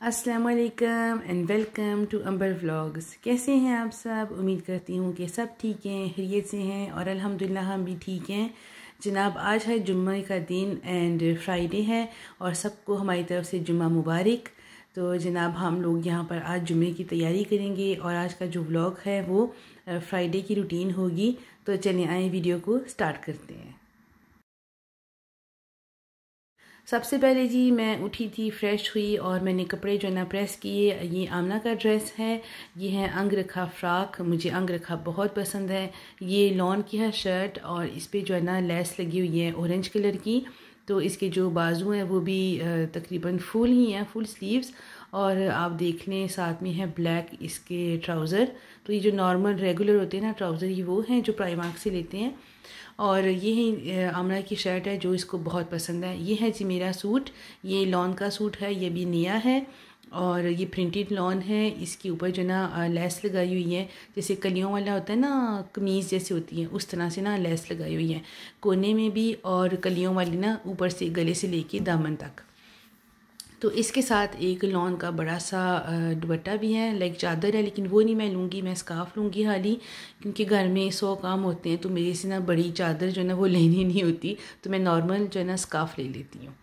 अस्सलाम वालेकुम and welcome to Ambar vlogs कैसे हैं आप सब? उम्मीद करती हूँ कि सब ठीक हैं, खैरियत से हैं और अल्हम्दुलिल्लाह हम भी ठीक हैं। जनाब, आज है जुम्मे का दिन एंड फ्राइडे है और सबको हमारी तरफ़ से जुम्मा मुबारक। तो जनाब, हम लोग यहाँ पर आज जुम्मे की तैयारी करेंगे और आज का जो व्लॉग है वो फ्राइडे की रूटीन होगी। तो चलें आए वीडियो को स्टार्ट करते हैं। सबसे पहले जी मैं उठी थी फ्रेश हुई और मैंने कपड़े जो है ना प्रेस किए। ये आमना का ड्रेस है, ये है अंग रखा फ्रॉक मुझे अंग रखा बहुत पसंद है। ये लॉन की है शर्ट और इस पर जो है ना लेस लगी हुई है ऑरेंज कलर की। तो इसके जो बाजू हैं वो भी तकरीबन फुल ही हैं, फुल स्लीव्स और आप देख लें साथ में है ब्लैक इसके ट्राउज़र तो ये जो नॉर्मल रेगुलर होते हैं ना ट्राउज़र ये वो हैं जो प्राइमार्क से लेते हैं। और ये आमरा की शर्ट है जो इसको बहुत पसंद है। ये है जी मेरा सूट। ये लॉन का सूट है, ये भी नया है और ये प्रिंटेड लॉन है। इसके ऊपर जो ना लेस लगाई हुई है। जैसे कलियों वाला होता है ना, कमीज़ जैसी होती है, उस तरह से ना लेस लगाई हुई है। कोने में भी और कलियों वाली ना, ऊपर से गले से लेके दामन तक। तो इसके साथ एक लॉन का बड़ा सा दुपट्टा भी है लाइक चादर है, लेकिन वो नहीं मैं लूँगी, मैं स्काफ लूँगी हाली, क्योंकि घर में सौ काम होते हैं तो मेरे से ना बड़ी चादर जो है ना वो लेनी नहीं होती तो मैं नॉर्मल जो है ना स्काफ ले लेती हूँ।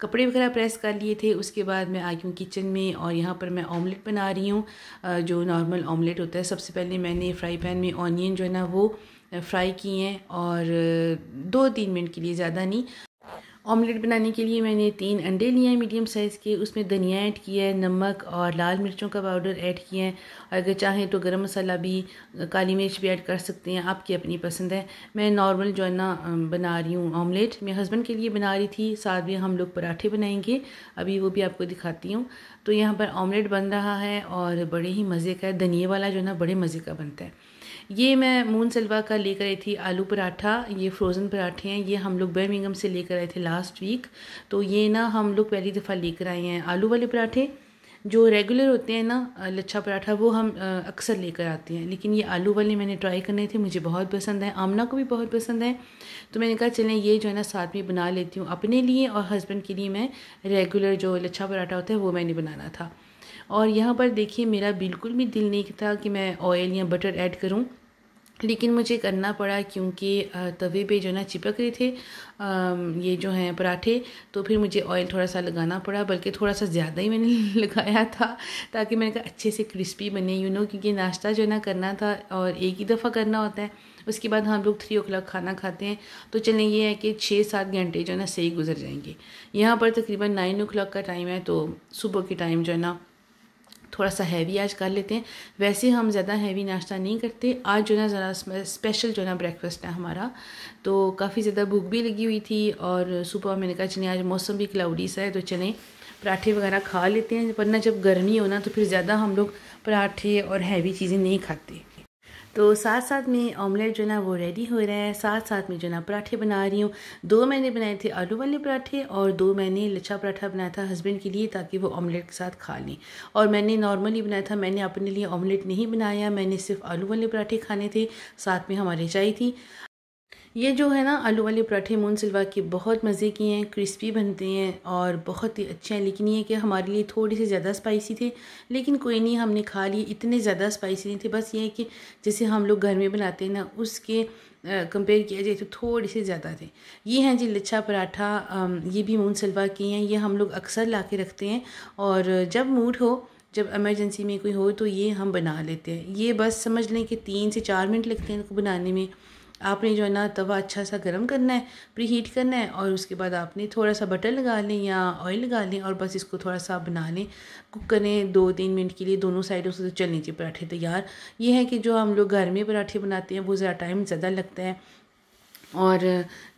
कपड़े वगैरह प्रेस कर लिए थे, उसके बाद मैं आई हूँ किचन में, और यहाँ पर मैं ऑमलेट बना रही हूँ जो नॉर्मल ऑमलेट होता है। सबसे पहले मैंने फ्राई पैन में ऑनियन जो है ना वो फ्राई किए हैं, और दो तीन मिनट के लिए, ज़्यादा नहीं। ऑमलेट बनाने के लिए मैंने तीन अंडे लिए हैं मीडियम साइज़ के। उसमें धनिया ऐड किया है, नमक और लाल मिर्चों का पाउडर ऐड किया है। और अगर चाहें तो गरम मसाला भी, काली मिर्च भी ऐड कर सकते हैं, आपकी अपनी पसंद है। मैं नॉर्मल जो है ना बना रही हूँ ऑमलेट। मेरे हस्बैंड के लिए बना रही थी, साथ में हम लोग पराठे बनाएँगे। अभी वो भी आपको दिखाती हूँ। तो यहाँ पर ऑमलेट बन रहा है और बड़े ही मज़े का है। धनिए वाला जो है ना, बड़े मज़े का बनता है। ये मैं मून सलवा का लेकर आई थी आलू पराठा। ये फ्रोज़न पराठे हैं। ये हम लोग बर्मिंगम से लेकर आए थे लास्ट वीक तो ये ना हम लोग पहली दफ़ा लेकर आए हैं आलू वाले पराठे। जो रेगुलर होते हैं ना लच्छा पराठा, वो हम अक्सर लेकर आते हैं। लेकिन ये आलू वाले मैंने ट्राई करने थे, मुझे बहुत पसंद है। आमना को भी बहुत पसंद है। तो मैंने कहा, चलें, ये जो है ना, साथ में बना लेती हूँ अपने लिए और हस्बैंड के लिए मैं रेगुलर जो लच्छा पराठा होता है, वो मैंने बनाना था। और यहाँ पर देखिए, मेरा बिल्कुल भी दिल नहीं था कि मैं ऑयल या बटर ऐड करूँ। लेकिन मुझे करना पड़ा क्योंकि तवे पे जो ना चिपक रहे थे ये जो हैं पराठे तो फिर मुझे ऑयल थोड़ा सा लगाना पड़ा, बल्कि थोड़ा सा ज़्यादा ही मैंने लगाया था, ताकि मैंने कहा अच्छे से क्रिस्पी बने यू नो क्योंकि नाश्ता जो ना करना था और एक ही दफ़ा करना होता है, उसके बाद हम लोग थ्री ओ क्लाक खाना खाते हैं तो चलें ये है कि छः सात घंटे जो है ना सही गुजर जाएँगे। यहाँ पर तकरीबन नाइन ओ क्लाक का टाइम है तो सुबह के टाइम जो है ना थोड़ा सा हैवी आज कर लेते हैं। वैसे हम ज़्यादा हैवी नाश्ता नहीं करते। आज जो ना ज़रा स्पेशल जो ना ब्रेकफास्ट है हमारा। तो काफ़ी ज़्यादा भूख भी लगी हुई थी और सुबह मैंने कहा चले आज मौसम भी क्लाउडी सा है तो चलें पराठे वगैरह खा लेते हैं। वरना जब गर्मी हो ना तो फिर ज़्यादा हम लोग पराठे और हैवी चीज़ें नहीं खाते। तो साथ साथ में ऑमलेट जो ना वो रेडी हो रहा है। साथ साथ में जो ना पराठे बना रही हूँ। दो मैंने बनाए थे आलू वाले पराठे और दो मैंने लच्छा पराठा बनाया था हस्बैंड के लिए ताकि वो ऑमलेट के साथ खा लें। और मैंने नॉर्मली बनाया था, मैंने अपने लिए ऑमलेट नहीं बनाया। मैंने सिर्फ़ आलू वाले पराठे खाने थे। साथ में हमारी चाय थी। ये जो है ना, आलू वाले पराठे मून सिल्वा के बहुत मज़े के हैं, क्रिस्पी बनते हैं और बहुत ही अच्छे हैं। लेकिन ये कि हमारे लिए थोड़ी सी ज़्यादा स्पाइसी थे, लेकिन कोई नहीं, हमने खा लिए, इतने ज़्यादा स्पाइसी नहीं थे। बस ये है कि जैसे हम लोग घर में बनाते हैं ना, उसके कंपेयर किया जाए तो थोड़ी से ज़्यादा थे। ये हैं जी लच्छा पराठा ये भी मून सिल्वा के हैं, ये हम लोग अक्सर ला के रखते हैं और जब मूड हो, जब एमरजेंसी में कोई हो तो ये हम बना लेते हैं। ये बस समझ लें कि तीन से चार मिनट लगते हैं इनको बनाने में। आपने जो है ना तवा अच्छा सा गर्म करना है प्री हीट करना है और उसके बाद आपने थोड़ा सा बटर लगा लें या ऑयल लगा लें और बस इसको थोड़ा सा बना लें। कुक करें दो तीन मिनट के लिए, दोनों साइडों से तो चल लीजिए पराठे तैयार। ये है कि जो हम लोग घर में पराठे बनाते हैं, वो ज़रा टाइम ज़्यादा लगता है। और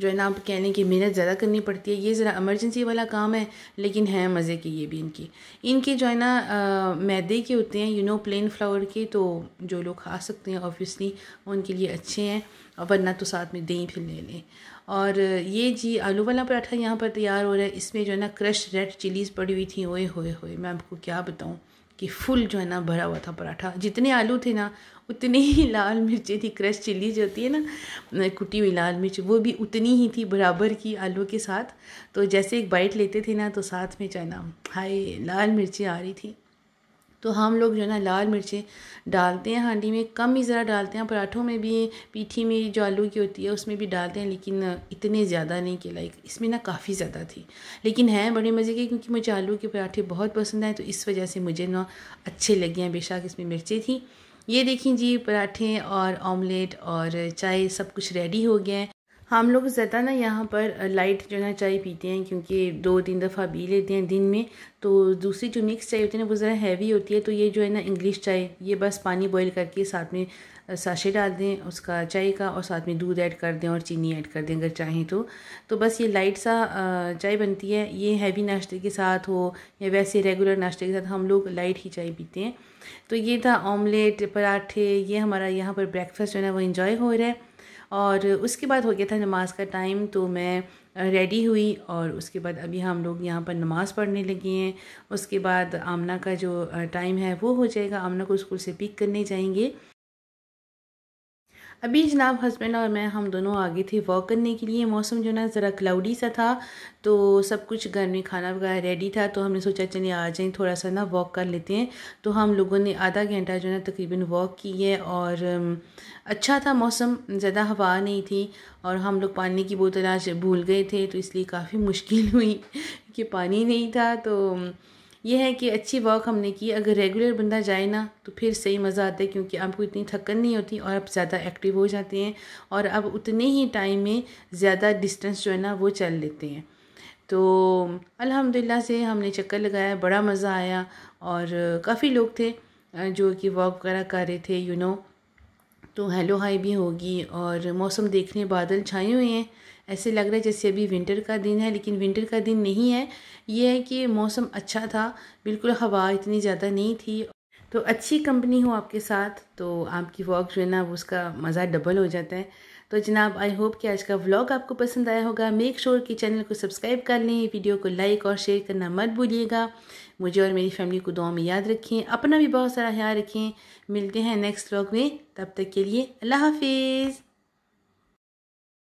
जो है ना, आप कह लें कि मेहनत ज़्यादा करनी पड़ती है। ये ज़रा एमरजेंसी वाला काम है, लेकिन है मज़े के ये भी इनकी। इनके जो है ना मैदे के होते हैं यू नो प्लेन फ्लावर के तो जो लोग खा सकते हैं ऑब्वियसली उनके लिए अच्छे हैं, और वरना तो साथ में दही फिर ले लें। और ये जी, आलू वाला पराठा यहाँ पर तैयार हो रहा है। इसमें जो है ना क्रश रेड चिलीज़ पड़ी हुई थी। ओए होए होए, मैं आपको क्या बताऊँ? कि फुल जो है ना भरा हुआ था पराठा। जितने आलू थे ना, उतनी ही लाल मिर्ची थी, क्रश चिल्ली जो होती है ना कुटी हुई लाल मिर्च, वो भी उतनी ही थी बराबर की आलू के साथ। तो जैसे एक बाइट लेते थे ना तो साथ में जो है ना, हाय, लाल मिर्ची आ रही थी। तो हम लोग जो है ना लाल मिर्चें डालते हैं हांडी में, कम ही ज़रा डालते हैं पराठों में भी, पीठी में जो आलू की होती है उसमें भी डालते हैं, लेकिन इतने ज़्यादा नहीं कि लाइक इसमें ना काफ़ी ज़्यादा थी। लेकिन हैं बड़े मज़े के क्योंकि मुझे आलू के पराठे बहुत पसंद आए तो इस वजह से मुझे ना अच्छे लगे हैं, बेशक इसमें मिर्चें थी। ये देखें जी, पराठे और ऑमलेट और चाय सब कुछ रेडी हो गया है। हम लोग ज़्यादा ना यहाँ पर लाइट जो है चाय पीते हैं क्योंकि दो तीन दफ़ा पी लेते हैं दिन में। तो दूसरी जो मिक्स चाय होती है ना, वो ज़रा हैवी होती है तो ये जो है ना इंग्लिश चाय, ये बस पानी बॉईल करके साथ में साशे डाल दें उसका चाय का और साथ में दूध ऐड कर दें और चीनी ऐड कर दें अगर चाहें तो। तो बस ये लाइट सा चाय बनती है। ये हैवी नाश्ते के साथ हो या वैसे रेगुलर नाश्ते के साथ हम लोग लाइट ही चाय पीते हैं। तो ये था ऑमलेट पराठे, ये हमारा यहाँ पर ब्रेकफास्ट जो है ना वो इन्जॉय हो रहा है। और उसके बाद हो गया था नमाज़ का टाइम तो मैं रेडी हुई और उसके बाद अभी हम लोग यहाँ पर नमाज़ पढ़ने लगे हैं। उसके बाद आमना का जो टाइम है वो हो जाएगा। आमना को स्कूल से पिक करने जाएँगे। अभी जनाब हस्बैंड और मैं, हम दोनों आगे थे वॉक करने के लिए। मौसम जो ना, ज़रा क्लाउडी सा था तो सब कुछ घर में खाना वगैरह रेडी था तो हमने सोचा, चलिए आ जाएँ थोड़ा सा ना वॉक कर लेते हैं। तो हम लोगों ने आधा घंटा जो है तकरीबन वॉक की है, और अच्छा था मौसम, ज़्यादा हवा नहीं थी, और हम लोग पानी की बोतल आज भूल गए थे तो इसलिए काफ़ी मुश्किल हुई कि पानी नहीं था तो ये है कि अच्छी वॉक हमने की। अगर रेगुलर बंदा जाए ना तो फिर सही मज़ा आता है क्योंकि आपको इतनी थकन नहीं होती और आप ज़्यादा एक्टिव हो जाते हैं और अब उतने ही टाइम में ज़्यादा डिस्टेंस जो है ना, वो चल लेते हैं। तो अल्हम्दुलिल्लाह से हमने चक्कर लगाया, बड़ा मज़ा आया और काफ़ी लोग थे जो कि वॉक वगैरह कर रहे थे यू नो तो हेलो हाई भी होगी और मौसम देखने बादल छाए हुए हैं। ऐसे लग रहा है जैसे अभी विंटर का दिन है, लेकिन विंटर का दिन नहीं है। ये है कि मौसम अच्छा था, बिल्कुल हवा इतनी ज़्यादा नहीं थी। तो अच्छी कंपनी हो आपके साथ तो आपकी वॉक जो है ना उसका मज़ा डबल हो जाता है। तो जनाब आई होप कि आज का व्लॉग आपको पसंद आया होगा। मेक श्योर कि चैनल को सब्सक्राइब कर लें वीडियो को लाइक और शेयर करना मत भूलिएगा। मुझे और मेरी फैमिली को दुआ में याद रखें, अपना भी बहुत सारा ख्याल रखें। मिलते हैं नेक्स्ट व्लॉग में, तब तक के लिए अल्लाह हाफिज़।